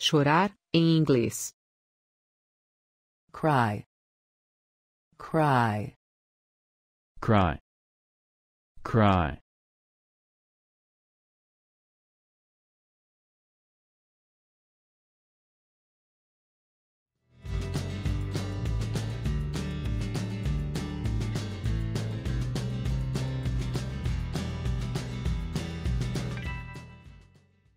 Chorar, em inglês. cry. Cry. Cry. Cry.